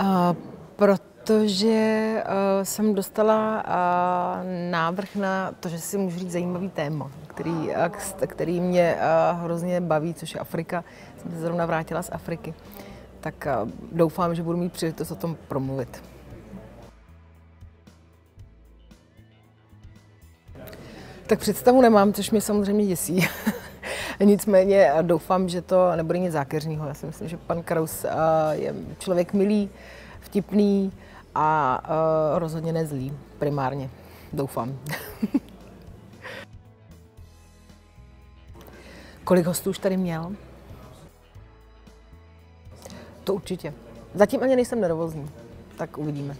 Uh, protože uh, jsem dostala uh, návrh na to, že si můžu říct zajímavý téma, který, uh, který mě uh, hrozně baví, což je Afrika. Jsem se zrovna vrátila z Afriky. Tak uh, doufám, že budu mít příležitost o tom promluvit. Tak představu nemám, což mě samozřejmě děsí. Nicméně doufám, že to nebude nic zákeřního. Já si myslím, že pan Kraus je člověk milý, vtipný a rozhodně nezlý, primárně. Doufám. Kolik hostů už tady měl? To určitě. Zatím ani nejsem nervózní, tak uvidíme.